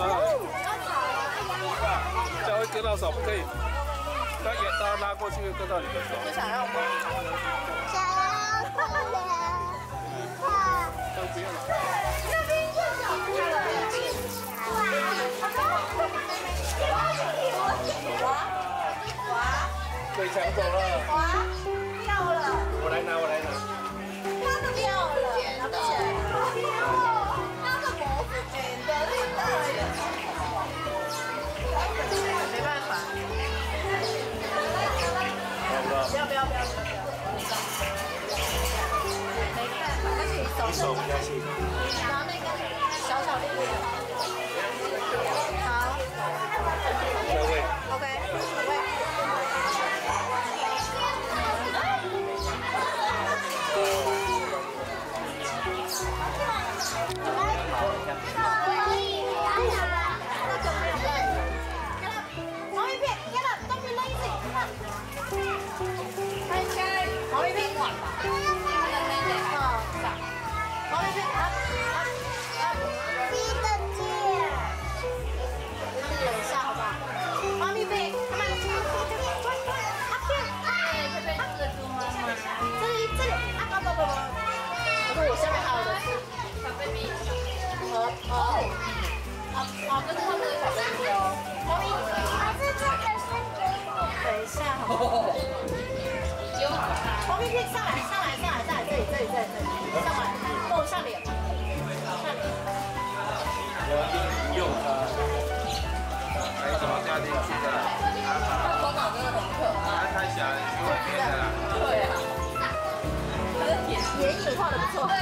不！要！这样会割到手，不可以。拉过去割到你的手。想要吗？想要过来。不要！被抢走了。滑掉了。我来拿，我来拿。他都掉了，他都掉了。的不错。对。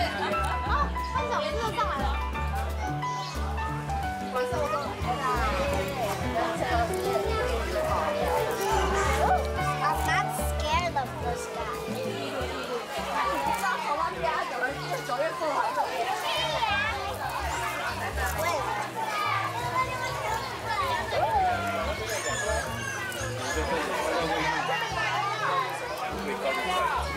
啊，他小只又上来了。晚上我都。I'm not scared of this guy. 上，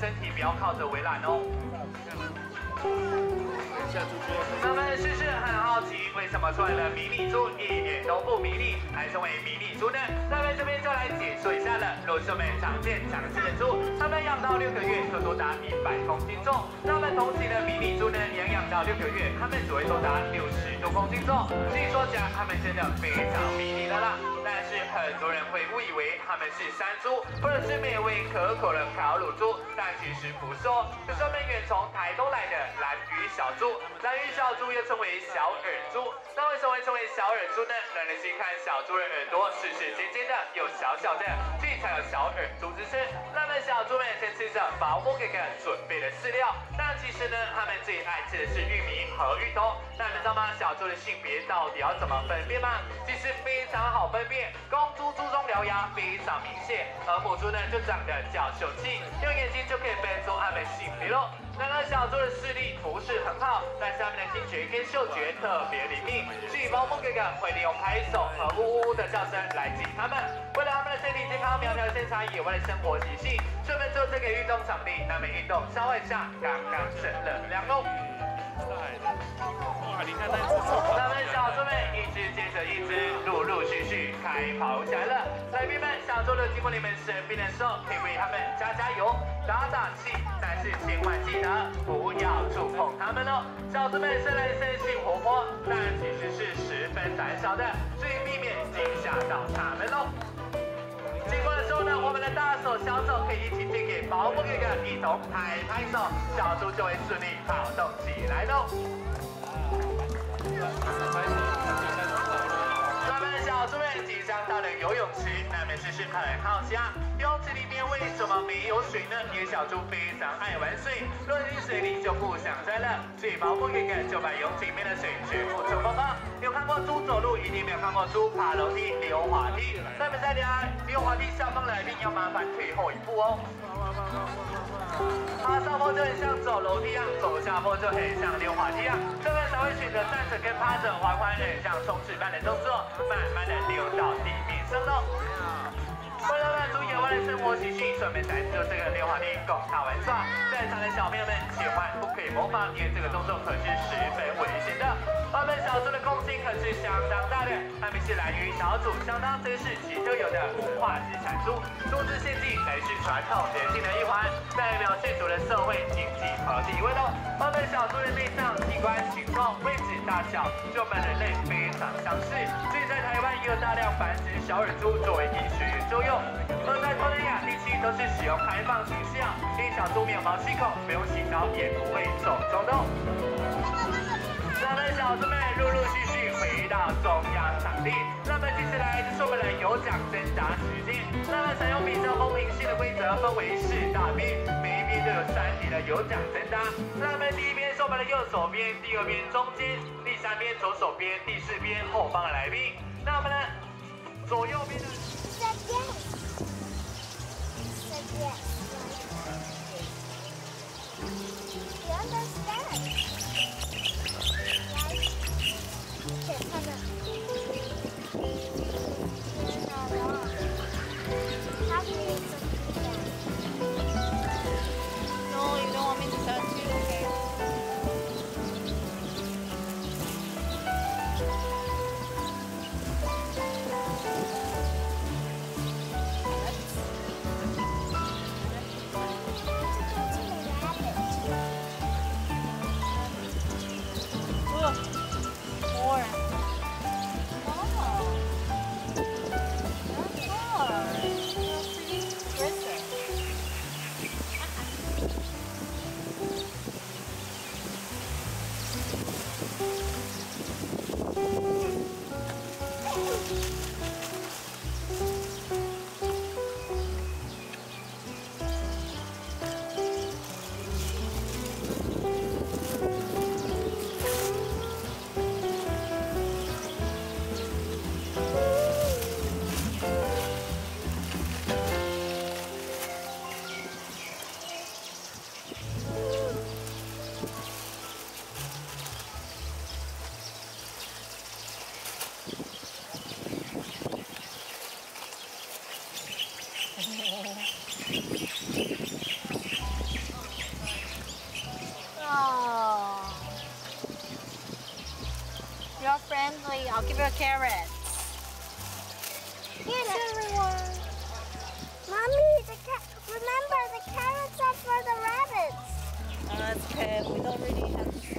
身体不要靠着围栏哦。下出去。那么是不是很好奇，为什么出来的迷你猪一点都不迷你，还称为迷你猪呢？那么这边就来解说一下了。如是我们常见常见的猪，它们养到六个月就多达一百公斤重。那么同期的迷你猪呢，养养到六个月，它们只会多达六十多公斤重。据说讲，它们真的非常迷你的啦。很多人会误以为他们是山猪，或者是美味可口的烤乳猪，但其实不是哦。这是我们远从台东来的蓝鱼小猪，蓝鱼小猪又称为小耳猪。那为什么会称为小耳猪呢？让人细看小猪的耳朵是是尖尖的，又小小的，所以才有小耳猪之称。那么小猪们先吃着保姆哥哥准备的饲料，那其实呢，它们最爱吃的是玉米和芋头。那你们知道吗？小猪的性别到底要怎么分辨吗？其实非常好分辨，公猪猪中獠牙非常明显，而母猪呢就长得较秀气，用眼睛就可以分出它们性别喽。然而小猪的视力不是很好，但是它们的听觉跟嗅觉特别灵敏，所以保姆哥哥会利用拍手和呜呜的叫声来激它们。为了它们苗条现场野外的生活习性，所以我们做这个运动场地，那么运动消耗一下，刚刚省了两喽。哇，你看那么小猪们一只接着一只，陆陆续续开跑起来了。来宾们，小猪的经过你们身边的时候，可以为他们加加油、打打气，但是千万记得不要触碰他们哦。小猪们虽然生性活泼，但其实是十分胆小的，所以避免惊吓到他们哦。经过的时候呢，我们的大手小手可以一起借给保姆哥哥一同拍拍手，小猪就会顺利跑动起来喽。小猪们紧到了游泳池，那么试试快来好奇啊！游泳池里面为什么没有水呢？因为小猪非常爱玩水，落进水里就不想再了，嘴巴不一个就把泳池里面的水全部抽光光。有看过猪走路，一定没有看过猪爬楼梯、溜滑梯。那么大家溜滑梯下方来宾要麻烦退后一步哦。爬上坡就很像走楼梯一样，走下坡就很像溜滑梯一样。这边才会选择站着跟趴着，缓缓的像冲刺般的动作，慢慢的溜到地面上喽。为了满足野外的生活习性，顺便展示这个溜滑梯供大玩耍。在场的小朋友们千万不可以模仿，因为这个动作可是十分危险的。是相当大的，它们是来源于小组相当珍视其特有的文化资产猪。猪只献祭乃是传统人性的一环，代表氏族的社会经济和地位喽。我们小猪的内脏器官形状、位置、大小，就跟人类非常相似，所以在台湾也有大量繁殖小耳猪作为医学研究用。而在东南亚地区都是使用开放形式，因为小猪没有毛细孔，不用洗澡也不会肿肿的。我们小猪们陆陆续续回到中央场地，那么接下来就是我们的有奖征答时间。那么采用比较公平性的规则，分为四大边，每一边都有三题的有奖征答。那么第一边是我们的右手边，第二边中间，第三边左手边，第四边后方的来宾。那么呢，左右边的。再见。再见。You understand? 看 Emily, I'll give her carrot. Here's everyone. Mommy, the remember the carrots are for the rabbits. Oh, that's okay. We don't really have to.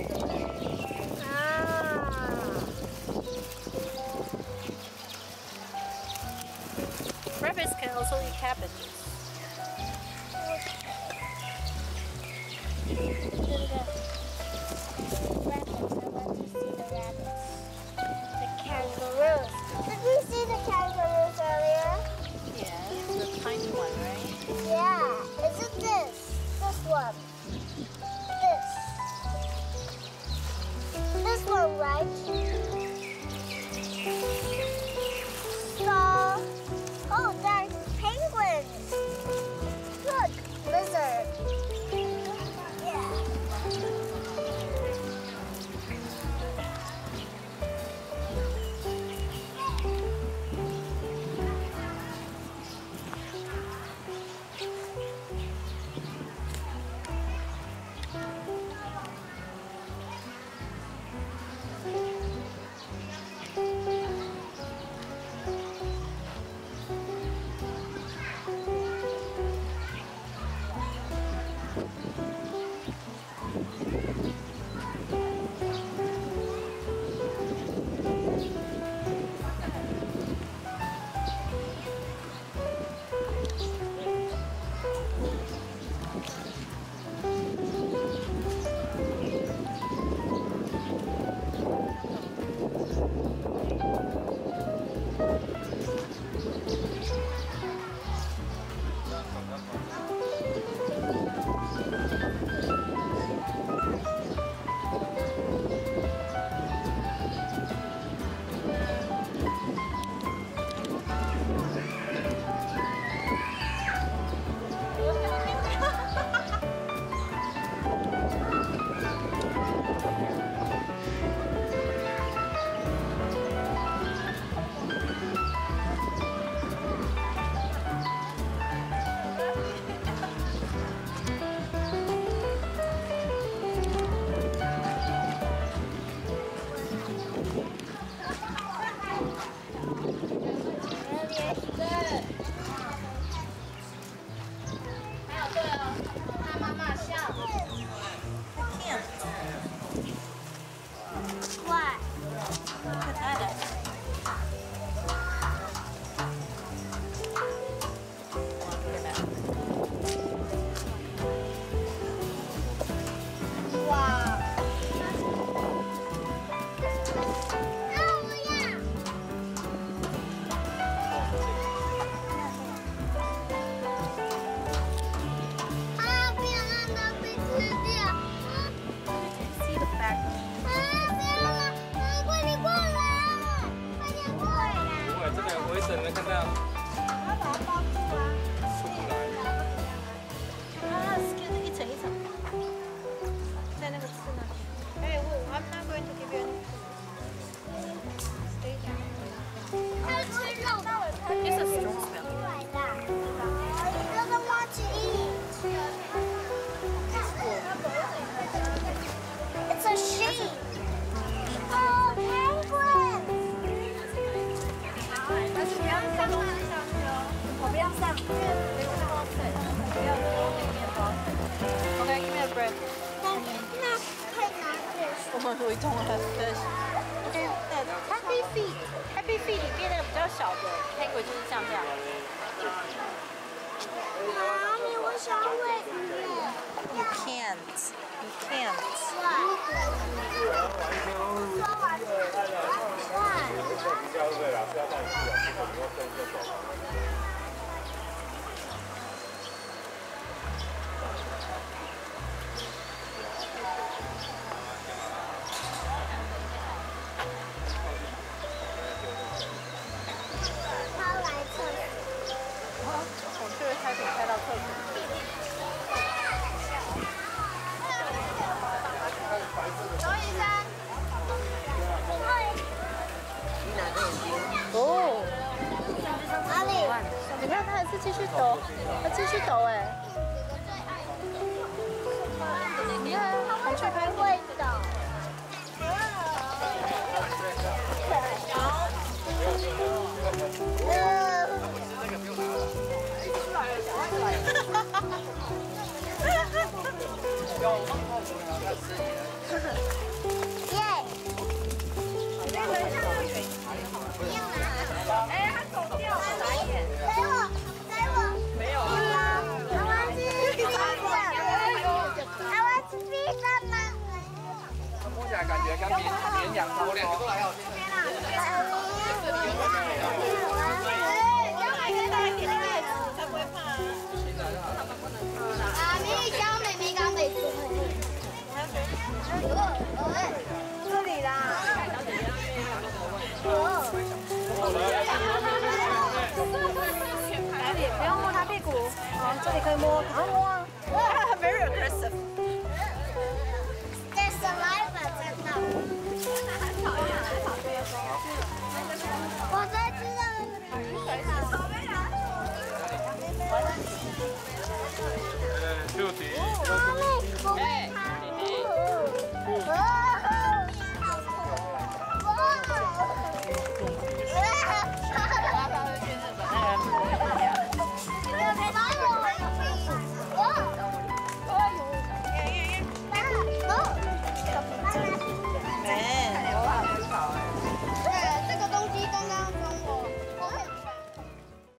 Ah. Rabbits can also eat cabbage. Okay. 你我们有一种 have fish。Happy Feet Happy Feet 里面那个比较小的 penguin 就是像这样。妈咪，我想喂鱼。You can't. You can't. 是继续抖，哎。你看，我去开会抖。耶！哎，来感觉跟绵绵羊差不多。啊，妹妹刚妹妹刚没做。这里啦。哪里？不要摸它屁股。好，这里可以摸，赶快摸啊。Very aggressive。